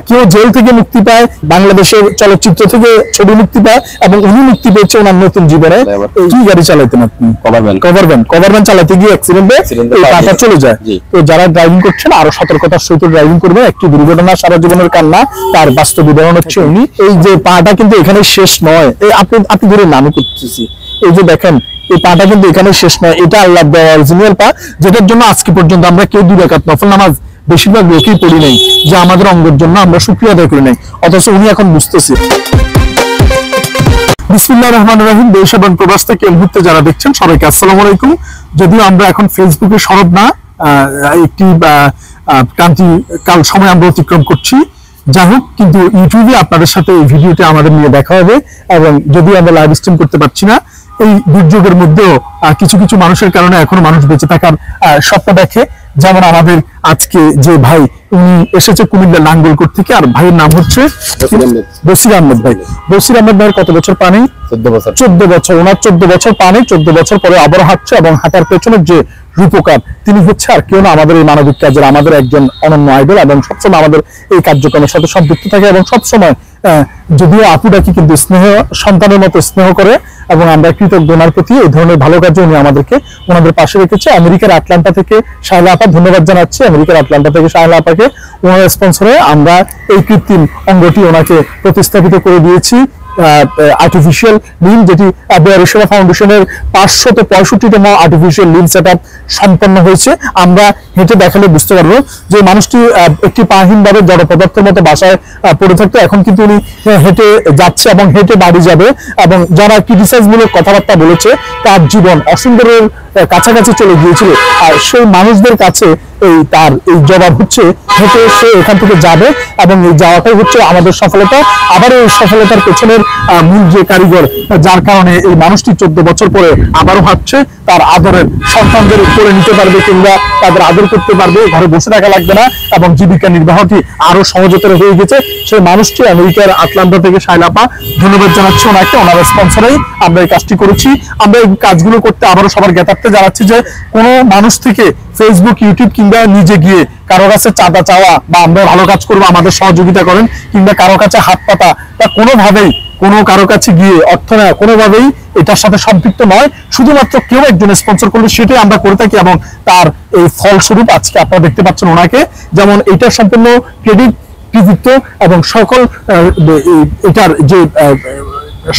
কেউ জেল থেকে মুক্তি পায় বাংলাদেশের চলচ্চিত্র থেকে ছবি মুক্তি পায় এবং উনি মুক্তি পেয়েছে ওনার নতুন জীবনে। কি গাড়ি চালাইতেন আপনি? Cover van cover van cover van চালাতে গিয়ে অ্যাক্সিডেন্টে দিয়ে- চলে যায়। তো যারা ড্রাইভিং করছেন আরও সতর্কতার সহিত ড্রাইভিং করবে একটি দুর্ঘটনা সারা জীবনের কান্না তার বাস্তব উদাহরণ হচ্ছে উনি। এই যে পাটা কিন্তু এখানে শেষ নয়। এই আপনি আপনি ধরে নামই করতেছি। এই যে দেখেন এই পাটা কিন্তু এখানে শেষ নয়। এটা আল্লাহ দেওয়া অরিজিনাল পা যেটার জন্য আজকে পর্যন্ত আমরা কেউ দুই রাকাত নফল নামাজ বেশিরভাগ লোকই পড়ি নাই যে আমাদের অঙ্গের জন্য আমরা সুক্রিয়া আদায় করি নাই। অথচ উনি এখন বুঝতেছে। বিসমুল্লাহ রহমান রহিম দেশ এবং প্রবাস থেকে এই মুহূর্তে যারা দেখছেন সবাইকে আসসালামু আলাইকুম। যদিও আমরা এখন ফেসবুকে সরব না একটি আহ, আহ, ক্রান্তি কাল সময় আমরা অতিক্রম করছি। যাই হোক কিন্তু ইউটিউবে আপনাদের সাথে এই ভিডিওটা আমাদের নিয়ে দেখা হবে এবং যদিও আমরা লাইভ স্ট্রিম করতে পারছি না এই দুর্যোগের মধ্যেও কিছু কিছু মানুষের কারণে এখনও মানুষ বেঁচে থাকার স্বপ্ন দেখে। যেমন আমাদের আজকে যে ভাই উনি এসেছে কুমিল্লা লাঙ্গলকোট থেকে আর ভাইয়ের নাম হচ্ছে বসির আহমেদ। ভাই। বসির আহমেদ ভাইয়ের কত বছর পানি? চোদ্দ বছর। চোদ্দ বছর। ওনার চোদ্দ বছর পানি চোদ্দ বছর পরে আবার হাঁটছে এবং হাঁটার পেছনের যে রূপকার তিনি হচ্ছে আর কেউ না আমাদের এই মানবিক কাজের আমাদের একজন অনন্য আইডল এবং সবসময় আমাদের এই কার্যক্রমের সাথে সম্পৃক্ত থাকে এবং সবসময় আহ, যদিও আপুটাকে কিন্তু স্নেহ সন্তানের মতো স্নেহ করে এবং আমরা কৃতজ্ঞ ওনার প্রতি। এই ধরনের ভালো কাজে উনি আমাদেরকে ওনাদের পাশে রেখেছে। আমেরিকার আটলান্টা থেকে শাহলা আপা ধন্যবাদ জানাচ্ছি। আমেরিকার আটলান্টা থেকে শাহলা আপাকে ওনার স্পন্সরে আমরা এই কৃত্রিম অঙ্গটি ওনাকে প্রতিস্থাপিত করে দিয়েছি। আর্টিফিশিয়াল লিন যেটি বেয়ারিশোলা ফাউন্ডেশনের পাঁচশত পঁয়ষট্টিতম আর্টিফিশিয়াল লিন সেট সম্পন্ন হয়েছে। আমরা হেঁটে দেখালে বুঝতে পারব যে মানুষটি একটি পাহীন ভাবে জড় পদার্থের মতো বাসায় পড়ে থাকতো। এখন কিন্তু উনি হেঁটে যাচ্ছে এবং হেঁটে বাড়ি যাবে এবং যারা ক্রিটিসাইজ মূলক কথাবার্তা বলেছে, তার জীবন অসুন্দরের কাছাকাছি চলে গিয়েছিল। আর সেই মানুষদের কাছে এই তার এই জবাব হচ্ছে, হেঁটে সে এখান থেকে যাবে এবং এই যাওয়াটাই হচ্ছে আমাদের সফলতা। আবার এই সফলতার পেছনের আহ, মূল যে কারিগর যার কারণে এই মানুষটি চোদ্দ বছর পরে আবারও হাঁটছে তার আদরের সন্তানদের করে নিতে পারবে কিংবা তাদের আদর করতে পারবে ঘরে বসে থাকা লাগবে না এবং জীবিকা নির্বাহটি আরও সহজতর হয়ে গেছে। সেই মানুষটি আমেরিকার আটলান্টা থেকে সাইলাপা ধন্যবাদ জানাচ্ছি ওনাকে ওনার স্পন্সরেই আমরা এই কাজটি করেছি। আমরা এই কাজগুলো করতে আবারও সবার জ্ঞাতার্থে জানাচ্ছি যে কোনো মানুষ থেকে ফেসবুক ইউটিউব কিংবা নিজে গিয়ে কারও কাছে চাঁদা চাওয়া বা আমরা ভালো কাজ করব, আমাদের সহযোগিতা করেন, কিংবা কারও কাছে হাত পাতা, তা কোনোভাবেই, কোনো কারও কাছে গিয়ে অর্থ নেওয়া কোনোভাবেই এটার সাথে সম্পৃক্ত নয়। শুধুমাত্র কেউ একজন স্পন্সর করলে সেটাই আমরা করে থাকি এবং তার এই ফলস্বরূপ আজকে আপনারা দেখতে পাচ্ছেন ওনাকে। যেমন এটা সম্পূর্ণ ক্রেডিট কৃতিত্ব এবং সকল এটার যে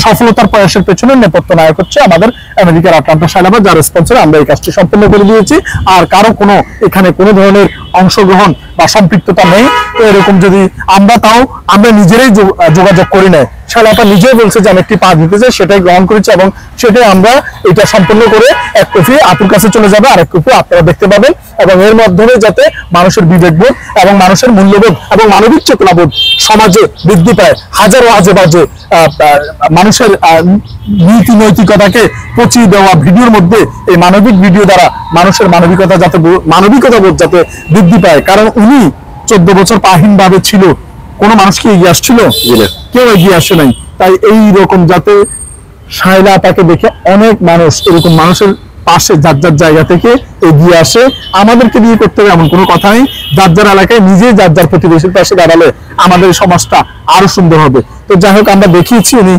সফলতার প্রয়াসের পেছনে নেপথ্য নায়ক হচ্ছে আমাদের আমেরিকার আটলান্টা সাইলাবাদ যার স্পন্সরে আমরা এই কাজটি সম্পূর্ণ করে দিয়েছি। আর কারও কোনো, এখানে কোনো ধরনের অংশগ্রহণ বা সম্পৃক্ততা নেই, তো এরকম যদি আমরা তাও, আমরা নিজেরাই যোগাযোগ করি না শালাপা নিজেই বলছে যে আমি একটি পা দিতে চাই সেটাই গ্রহণ করেছি এবং সেটাই আমরা এটা সম্পূর্ণ করে এক কপি আপুর কাছে চলে যাবে আর এক কপি আপনারা দেখতে পাবেন এবং এর মাধ্যমে যাতে মানুষের বিবেকবোধ এবং মানুষের মূল্যবোধ এবং মানবিক চেতনাবোধ সমাজে বৃদ্ধি পায়। হাজারো আজে বাজে মানুষের নীতি নৈতিকতাকে পচিয়ে দেওয়া ভিডিওর মধ্যে এই মানবিক ভিডিও দ্বারা মানুষের মানবিকতা যাতে মানবিকতা বোধ যাতে বৃদ্ধি পায়। কারণ উনি চোদ্দ বছর পাহীন ভাবে ছিল। কোনো মানুষ কি এগিয়ে আসছিল? কেউ এগিয়ে আসে নাই। তাই এই রকম যাতে সাইলা তাকে দেখে অনেক মানুষ এরকম মানুষের পাশে যার যার জায়গা থেকে এগিয়ে আসে। আমাদেরকে দিয়ে করতে হবে এমন কোনো কথা নেই। যার যার এলাকায় নিজে যার যার প্রতিবেশীর পাশে দাঁড়ালে আমাদের সমাজটা আরও সুন্দর হবে। তো যাই হোক, আমরা দেখিয়েছি উনি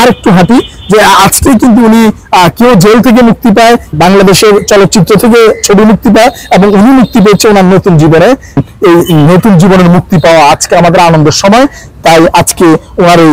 আরেকটু হাঁটি যে আজকে কিন্তু উনি কেউ জেল থেকে মুক্তি পায়, বাংলাদেশের চলচ্চিত্র থেকে ছবি মুক্তি পায় এবং উনি মুক্তি পেয়েছে ওনার নতুন জীবনে। এই নতুন জীবনের মুক্তি পাওয়া আজকে আমাদের আনন্দের সময়। তাই আজকে ওনার এই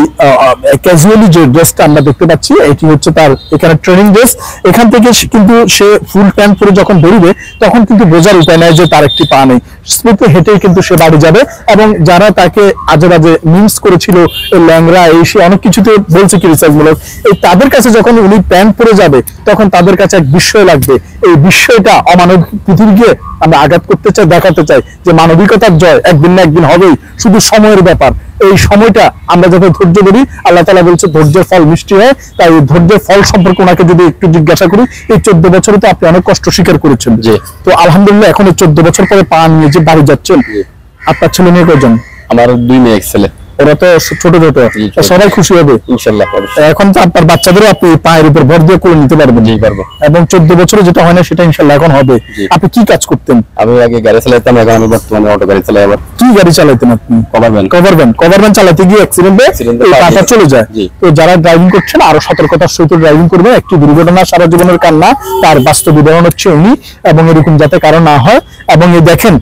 ক্যাজুয়ালি যে ড্রেসটা আমরা দেখতে পাচ্ছি, এটি হচ্ছে তার এখানে ট্রেনিং ড্রেস এখান থেকে কিন্তু সে ফুল প্যান্ট পরে যখন বেরোবে, তখন কিন্তু বোঝার উপায় নাই যে তার একটি পা নেই। স্মৃতি হেঁটেই কিন্তু সে বাড়ি যাবে এবং যারা তাকে আজে বাজে মিমস করেছিল, এই ল্যাংরা এই সে অনেক কিছুতে বলছে কি রিসার্চমূলক এই তাদের কাছে যখন উনি প্যান্ট পরে যাবে, তখন তাদের কাছে এক বিস্ময় লাগবে। এই বিস্ময়টা অমানবিক পৃথিবীকে আমরা আঘাত করতে চাই, দেখাতে চাই যে মানবিকতার জয় একদিন না একদিন হবেই। শুধু সময়ের ব্যাপার। এই সময়টা আমরা যাতে ধৈর্য করি আল্লাহ তালা বলছে ধৈর্যের ফল মিষ্টি হয়। তাই ধৈর্যের ফল সম্পর্কে ওনাকে যদি একটু জিজ্ঞাসা করি এই চোদ্দ বছরে তো আপনি অনেক কষ্ট স্বীকার করেছেন। যে তো আলহামদুলিল্লাহ এখন এই চোদ্দ বছর পরে পা নিয়ে যে বাড়ি যাচ্ছেন। আপনার ছেলে মেয়ে কজন আমার দুই মেয়ে এক ছেলে। ওরা তো ছোট ছোট। সবাই খুশি হবে। ইনশাল্লাহ এখন তো আপনার বাচ্চাদেরও আপনি পায়ের উপর ভর দিয়ে করে নিতে পারবেন। পারব। এবং চোদ্দ বছরে যেটা হয় না সেটা ইনশাল্লাহ এখন হবে। আপনি কি কাজ করতেন? আমি আগে গাড়ি চালাইতাম এখন আমি বর্তমানে অটো গাড়ি চালাই আবার। কি গাড়ি চালাইতেন আপনি? Cover van cover van cover van চালাতে গিয়ে অ্যাক্সিডেন্টে দিয়ে- চলে যায়। তো যারা ড্রাইভিং করছেন আরও সতর্কতার সহিত ড্রাইভিং করবে একটি দুর্ঘটনা সারা জীবনের কান্না তার বাস্তব উদাহরণ হচ্ছে উনি এবং এরকম যাতে কারও না হয় এবং এই দেখেন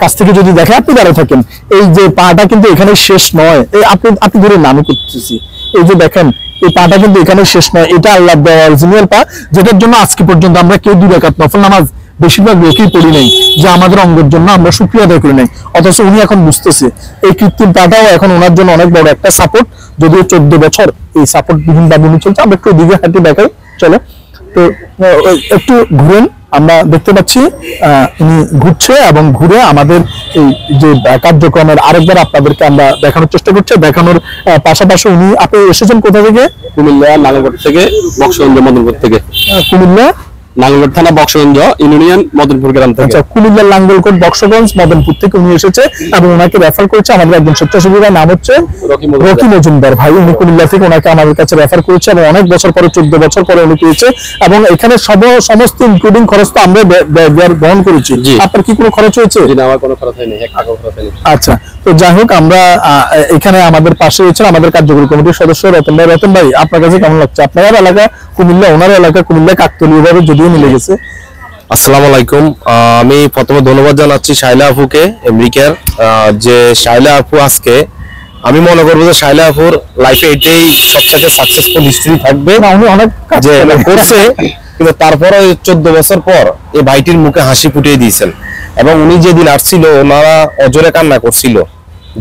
কাছ থেকে যদি দেখে আপনি দাঁড়িয়ে থাকেন। এই যে পাটা কিন্তু এখানে শেষ নয়। এই আপনি আপনি ধরে নামই করতেছি। এই যে দেখেন, এই পাটা কিন্তু এখানে শেষ নয়। এটা আল্লাহ অরিজিনাল পা, যেটার জন্য আজকে পর্যন্ত আমরা কেউ দুই রাকাত নফল নামাজ বেশিরভাগ লোকই পড়ি নাই, যে আমাদের অঙ্গের জন্য আমরা সুক্রিয়া আদায় করি নাই। অথচ উনি এখন বুঝতেছে, এই কৃত্রিম পাটাও এখন ওনার জন্য অনেক বড় একটা সাপোর্ট যদিও চোদ্দ বছর এই সাপোর্ট বিভিন্ন ভাবে উনি চলছে, আমরা একটু দিকে হাঁটি দেখাই, চলো। তো একটু ঘুরেন। আমরা দেখতে পাচ্ছি আহ, উনি ঘুরছে এবং ঘুরে আমাদের এই যে কার্যক্রমের আরেকবার আপনাদেরকে আমরা দেখানোর চেষ্টা করছি। দেখানোর পাশাপাশি উনি আপনি এসেছেন কোথা থেকে? কুমিল্লা নাগরপুর থেকে বক্সগঞ্জ মদনপুর থেকে। কুমিল্লা। নাঙ্গলকোট থানা বক্সগঞ্জ ইউনিয়ন মদনপুর গ্রাম থেকে। আচ্ছা কুমিল্লার লাঙ্গলকোট বক্সগঞ্জ মদনপুর থেকে উনি এসেছে এবং ওনাকে রেফার করেছে। আমাদের একজন স্বেচ্ছাসেবীর নাম হচ্ছে রকি মজুমদার। ভাই। উনি কুমিল্লা থেকে ওনাকে আমাদের কাছে রেফার করেছে এবং অনেক বছর পরে চোদ্দ বছর পরে উনি পেয়েছে এবং এখানে সব সমস্ত ইনক্লুডিং খরচ তো আমরা বহন করেছি। আপনার কি কোনো খরচ হয়েছে? যদি আমার কোনো খরচ হয়নি আচ্ছা তো যাই হোক আমরা এখানে আমাদের পাশে রয়েছেন আমাদের কার্যকরী কমিটির সদস্য রতন ভাই রতন ভাই। আপনার কাছে কেমন লাগছে? আপনার এলাকা কুমিল্লা ওনার এলাকা কুমিল্লা কাকতলীয় ভাবে যদিও মিলে গেছে। আসসালামু আলাইকুম। আমি প্রথমে ধন্যবাদ জানাচ্ছি শাইলা আপুকে আমেরিকার যে শাইলা আপু আজকে। আমি মনে করব যে শাইলা আপুর লাইফে এটাই সবথেকে সাকসেসফুল হিস্ট্রি থাকবে। উনি অনেক কাজ যে। করছে কিন্তু তারপরে চোদ্দ বছর পর এই ভাইটির মুখে হাসি ফুটিয়ে দিয়েছেন। এবং উনি যেদিন আসছিল ওনারা অজরে কান্না করছিল।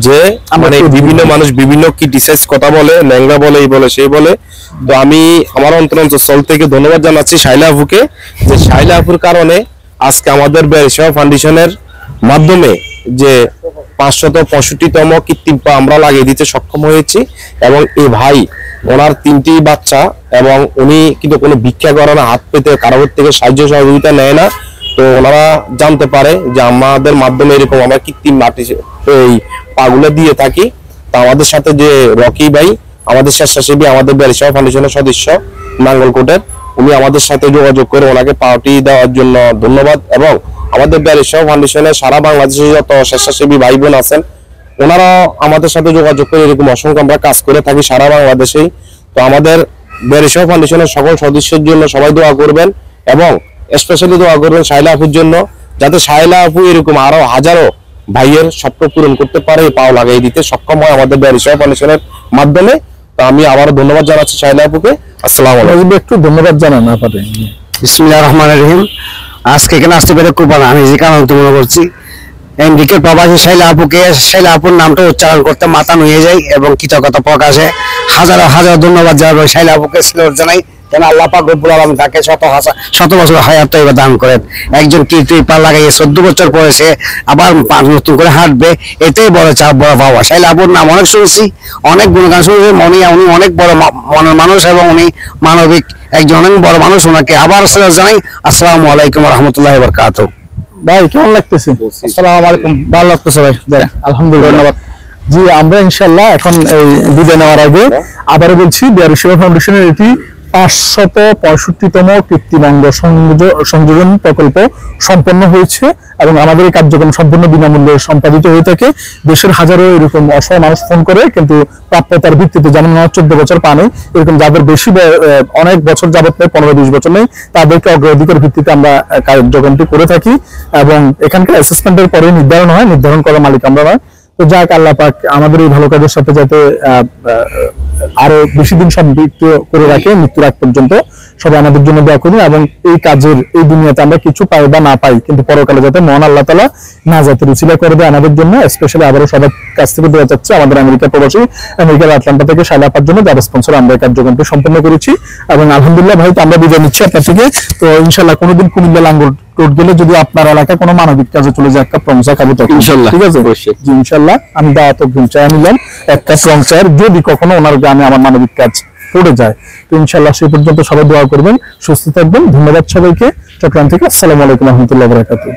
যে মানে বিভিন্ন মানুষ বিভিন্ন ক্রিটিসাইজ কথা বলে ল্যাংরা বলে এই বলে সেই বলে। তো আমি আমার অন্তর অঞ্চল থেকে ধন্যবাদ জানাচ্ছি শাইলা আপুকে যে শাইলা আপুর কারণে আজকে আমাদের বেরিসেবা ফাউন্ডেশনের মাধ্যমে যে পাঁচশত পঁয়ষট্টিতম কৃত্রিম পা আমরা লাগিয়ে দিতে সক্ষম হয়েছি এবং এই ভাই ওনার তিনটি বাচ্চা এবং উনি কিন্তু কোনো ভিক্ষা করে না হাত পেতে কারোর থেকে সাহায্য সহযোগিতা নেয় না। তো ওনারা জানতে পারে যে আমাদের মাধ্যমে এরকম আমরা কৃত্রিম মাটি এই পাগুলো দিয়ে থাকি। তা আমাদের সাথে যে রকি ভাই, আমাদের স্বেচ্ছাসেবী, আমাদের বেরিসেবা ফাউন্ডেশনের সদস্য নাঙ্গলকোটের, উনি আমাদের সাথে যোগাযোগ করে ওনাকে পার্টি দেওয়ার জন্য ধন্যবাদ এবং আমাদের বেরিসেবা ফাউন্ডেশনের সারা বাংলাদেশে যত স্বেচ্ছাসেবী ভাই বোন আছেন ওনারা আমাদের সাথে যোগাযোগ করে এরকম অসংখ্য আমরা কাজ করে থাকি সারা বাংলাদেশেই। তো আমাদের বেরিসেবা ফাউন্ডেশনের সকল সদস্যের জন্য সবাই দোয়া করবেন এবং স্পেশালি দোয়া করবেন শাইলা আপুর জন্য যাতে শাইলা আপু এরকম আরও হাজারো ভাইয়ের স্বপ্ন পূরণ করতে পারে পাও লাগাই দিতে সক্ষম হয় আমাদের বেরিসেবা ফাউন্ডেশনের মাধ্যমে। তো আমি আবারও ধন্যবাদ জানাচ্ছি শাইলা আপুকে। আসসালামু আলাইকুম। একটু ধন্যবাদ জানান আপাতত বিসমিল্লাহ রহমান রহিম। আজকে এখানে আসতে পেরে খুব ভালো। আমি যে কারণ মনে করছি এমডিকে প্রবাসী শাইলা আপুকে শাইলা আপুর নামটা উচ্চারণ করতে মাথা নুয়ে যায় এবং কৃতজ্ঞতা প্রকাশে হাজারো হাজার ধন্যবাদ জানাব শাইলা আপুকে জানাই। যেন আল্লাহ পাক রব্বুল আলম তাকে শত হাজার শত বছর হায়াত তৈবা দান করেন। একজন কীর্তি পা লাগাইয়ে চোদ্দ বছর পরে সে আবার নতুন করে হাঁটবে এটাই বড় চাপ বড় পাওয়া শাইলা আপুর নাম অনেক শুনছি অনেক গুণগান শুনেছি মনে উনি অনেক বড় মনের মানুষ এবং উনি মানবিক একজন অনেক বড় মানুষ ওনাকে আবার জানাই আসসালামু আলাইকুম রহমতুল্লাহ বরকাত ভাই কেমন লাগতেছে? আসসালামু আলাইকুম। ভালো লাগতেছে ভাই? আলহামদুলিল্লাহ। ধন্যবাদ। জি আমরা ইনশাল্লাহ এখন এই বিদায় নেওয়ার আগে আবারও বলছি বিহারি সেবা ফাউন্ডেশনের এটি পাঁচশত পঁয়ষট্টিতম কৃত্রিমাঙ্গ সংযোজ- সংযোজন প্রকল্প সম্পন্ন হয়েছে এবং আমাদের এই কার্যক্রম সম্পূর্ণ বিনামূল্যে সম্পাদিত হয়ে থাকে। দেশের হাজারো এরকম অসহায় মানুষ ফোন করে, কিন্তু প্রাপ্যতার ভিত্তিতে যেমন চোদ্দ বছর পানে এরকম যাদের বেশি অনেক বছর যাবত নেই, পনেরো বিশ বছর নেই, তাদেরকে অগ্রাধিকার ভিত্তিতে আমরা কার্যক্রমটি করে থাকি। এবং এখানকার অ্যাসেসমেন্টের পরে নির্ধারণ হয়, নির্ধারণ করা মালিক আমরা নয়। তো যাক, আল্লাহ পাক আমাদের এই ভালো কাজের সাথে যাতে আরও বেশি দিন সম্পৃক্ত করে রাখে মৃত্যুর আগ পর্যন্ত। সবাই আমাদের জন্য দোয়া করুন এবং এই কাজের, এই দুনিয়াতে আমরা কিছু পাই বা না পাই, কিন্তু পরকালে যাতে মহান আল্লাহ তালা না যাতে রুচিলা করে দেয় আমাদের জন্য স্পেশালি আবারও সবার কাছ থেকে দেওয়া যাচ্ছে আমাদের আমেরিকা প্রবাসী, আমেরিকার আটলান্টা থেকে সাইলা পাওয়ার জন্য যারা স্পন্সর আমরা এই কার্যক্রমটি সম্পন্ন করেছি। এবং আলহামদুলিল্লাহ ভাই, তো আমরা বিদায় নিচ্ছি আপনার থেকে। তো ইনশাল্লাহ কোনোদিন কুমিল্লা লাঙ্গল টোট গেলে যদি আপনার এলাকায় কোনো মানবিক কাজে চলে যায় একটা প্রংসা খাব তখন। ইনশাল্লাহ, ঠিক আছে? ইনশাল্লাহ। আমি দাওয়াত অগ্রিম চাই নিলাম একটা প্রংসার যদি কখনো ওনার গ্রামে আমার মানবিক কাজ পড়ে যায়। তো ইনশাল্লাহ সেই পর্যন্ত সবাই দোয়া করবেন সুস্থ থাকবেন। ধন্যবাদ সবাইকে। চট্টগ্রাম থেকে আসসালামু আলাইকুম রহমতুল্লাহ বরাকাতুহ।